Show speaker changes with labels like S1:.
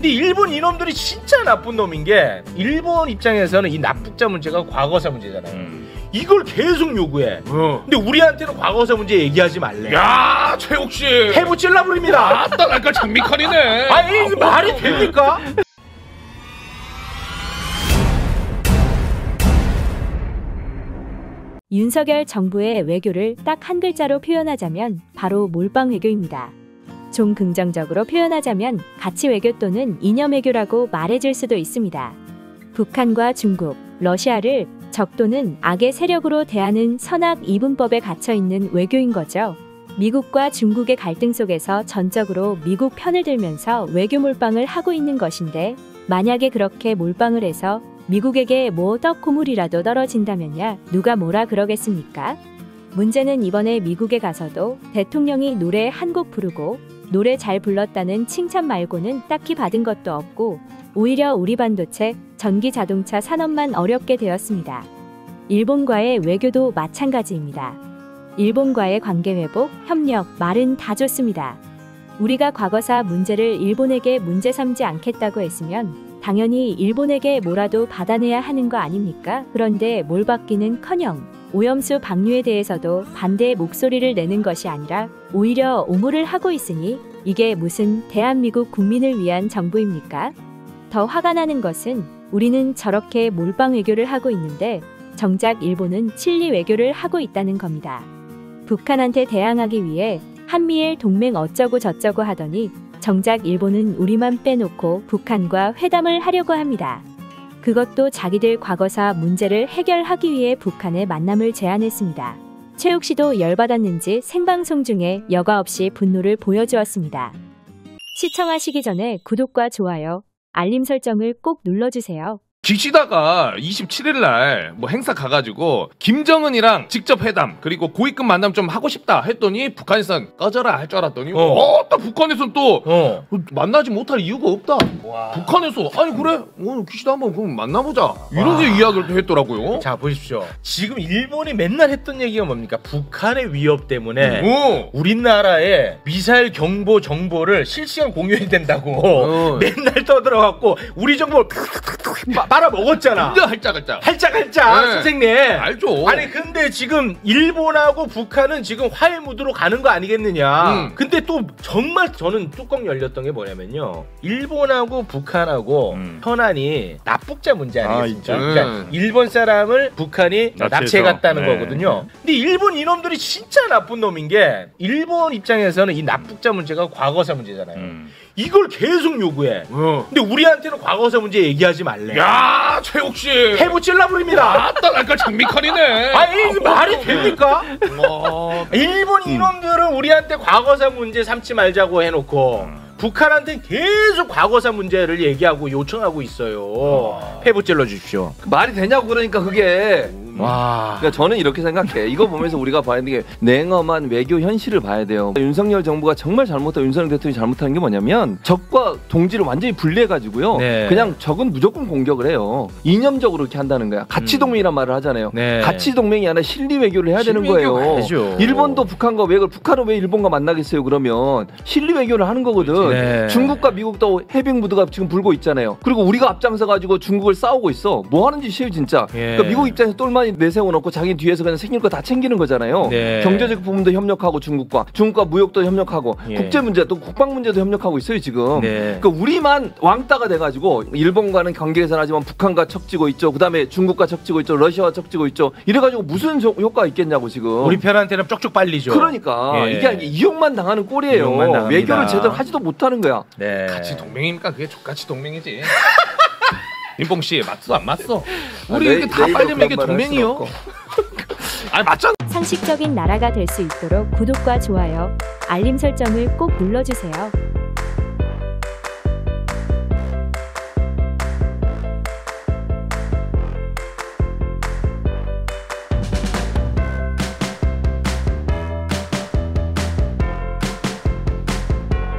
S1: 근데 일본 이놈들이 진짜 나쁜 놈인 게 일본 입장에서는 이 납북자 문제가 과거사 문제잖아요.
S2: 음.
S1: 이걸 계속 요구해.
S2: 어.
S1: 근데 우리한테는 과거사 문제 얘기하지 말래.
S2: 야 최욱 씨.
S1: 해부 찔러버립니다.
S2: 아따 날까 장미칼이네.
S1: 아니 이게 말이 됩니까?
S3: 윤석열 정부의 외교를 딱 한 글자로 표현하자면 바로 몰빵 외교입니다. 좀 긍정적으로 표현하자면 가치 외교 또는 이념 외교라고 말해줄 수도 있습니다. 북한과 중국, 러시아를 적 또는 악의 세력으로 대하는 선악 이분법에 갇혀 있는 외교인 거죠. 미국과 중국의 갈등 속에서 전적으로 미국 편을 들면서 외교 몰빵을 하고 있는 것인데 만약에 그렇게 몰빵을 해서 미국에게 뭐 떡고물이라도 떨어진다면야 누가 뭐라 그러겠습니까? 문제는 이번에 미국에 가서도 대통령이 노래 한 곡 부르고 노래 잘 불렀다는 칭찬 말고는 딱히 받은 것도 없고 오히려 우리 반도체, 전기 자동차 산업만 어렵게 되었습니다. 일본과의 외교도 마찬가지입니다. 일본과의 관계 회복, 협력, 말은 다 좋습니다. 우리가 과거사 문제를 일본에게 문제 삼지 않겠다고 했으면 당연히 일본에게 뭐라도 받아내야 하는 거 아닙니까? 그런데 뭘 받기는 커녕 오염수 방류에 대해서도 반대의 목소리를 내는 것이 아니라 오히려 옹호를 하고 있으니 이게 무슨 대한민국 국민을 위한 정부입니까? 더 화가 나는 것은 우리는 저렇게 몰빵 외교를 하고 있는데 정작 일본은 칠리 외교를 하고 있다는 겁니다. 북한한테 대항하기 위해 한미일 동맹 어쩌고 저쩌고 하더니 정작 일본은 우리만 빼놓고 북한과 회담을 하려고 합니다. 그것도 자기들 과거사 문제를 해결하기 위해 북한의 만남을 제안했습니다. 최욱 씨도 열받았는지 생방송 중에 여과 없이 분노를 보여주었습니다. 시청하시기 전에 구독과 좋아요, 알림 설정을 꼭 눌러주세요.
S2: 기시다가 27일 날 뭐 행사 가가지고 김정은이랑 직접 회담 그리고 고위급 만남 좀 하고 싶다 했더니 북한에선 꺼져라 할 줄 알았더니
S1: 어.
S2: 어, 또 북한에선 또
S1: 어.
S2: 만나지 못할 이유가 없다.
S1: 와.
S2: 북한에서 아니 그래 오늘 기시다 한번 그럼 만나보자 이렇게 이야기를 또 했더라고요.
S1: 자 보십시오. 지금 일본이 맨날 했던 얘기가 뭡니까? 북한의 위협 때문에
S2: 어.
S1: 우리나라의 미사일 경보 정보를 실시간 공유해야 된다고
S2: 어.
S1: 맨날 떠들어갖고 우리 정보 빠- 빨아먹었잖아.
S2: 진짜 할짝 할짝.
S1: 할짝 할짝
S2: 네.
S1: 선생님.
S2: 알죠.
S1: 아니 근데 지금 일본하고 북한은 지금 화해 무드로 가는 거 아니겠느냐.
S2: 음.
S1: 근데 또 정말 저는 뚜껑 열렸던 게 뭐냐면요. 일본하고 북한하고
S2: 음.
S1: 현안이 납북자 문제
S4: 아,
S1: 아니겠습니까?
S2: 있죠.
S1: 그러니까
S2: 음.
S1: 일본 사람을 북한이
S4: 납치해서.
S1: 납치해 갔다는
S4: 네.
S1: 거거든요. 근데 일본 이놈들이 진짜 나쁜 놈인 게 일본 입장에서는 이 납북자 문제가 과거사 문제잖아요.
S4: 음.
S1: 이걸 계속 요구해.
S2: 어.
S1: 근데 우리한테는 과거사 문제 얘기하지 말래.
S2: 야 최욱 씨.
S1: 해부 찔러버립니다.
S2: 아따 날까 장미칼이네.
S1: 아니 이게 말이 됩니까?
S2: 어.
S1: 일본 이놈들은 우리한테 과거사 문제 삼지 말자고 해놓고 북한한테 계속 과거사 문제를 얘기하고 요청하고 있어요. 패부 찔러 주십시오.
S5: 말이 되냐고 그러니까 그게
S1: 와.
S5: 그러니까 저는 이렇게 생각해. 이거 보면서 우리가 봐야 되는 게 냉엄한 외교 현실을 봐야 돼요. 윤석열 정부가 정말 잘못한 윤석열 대통령이 잘못하는 게 뭐냐면 적과 동지를 완전히 분리해 가지고요.
S1: 네.
S5: 그냥 적은 무조건 공격을 해요. 이념적으로 이렇게 한다는 거야. 가치 동맹이란 말을 하잖아요.
S1: 네.
S5: 가치 동맹이 아니라 실리 외교를 해야 되는 거예요.
S1: 가야죠.
S5: 일본도 북한과 외교 북한은 왜 일본과 만나겠어요 그러면? 실리 외교를 하는 거거든.
S1: 네.
S5: 중국과 미국도 해빙 무드가 지금 불고 있잖아요. 그리고 우리가 앞장서 가지고 중국을 싸우고 있어. 뭐 하는 짓이에요 진짜.
S1: 예.
S5: 그러니까 미국 입장에서 똘마 니 내세워 놓고 자기 뒤에서 그냥 생길 거 다 챙기는 거잖아요.
S1: 네.
S5: 경제적 부분도 협력하고 중국과 중국과 무역도 협력하고
S1: 예.
S5: 국제 문제 또 국방 문제도 협력하고 있어요 지금.
S1: 네.
S5: 그러니까 우리만 왕따가 돼가지고 일본과는 관계 개선하지만 북한과 척지고 있죠. 그다음에 중국과 척지고 있죠. 러시아와 척지고 있죠. 이래가지고 무슨 조- 효과가 있겠냐고 지금.
S1: 우리 편한테는 쪽쪽 빨리죠.
S5: 그러니까
S1: 예.
S5: 이게 이용만 당하는 꼴이에요.
S1: 이용만.
S5: 외교를 제대로 하지도 못하는 거야.
S1: 네.
S2: 같이 동맹입니까? 그게 족같이 동맹이지. 민봉 씨 맞어 안 맞어? 우리
S5: 내-
S2: 이렇게 다 빨리면 이게 동맹이요? 아니 맞잖아.
S3: 상식적인 나라가 될 수 있도록 구독과 좋아요, 알림 설정을 꼭 눌러주세요.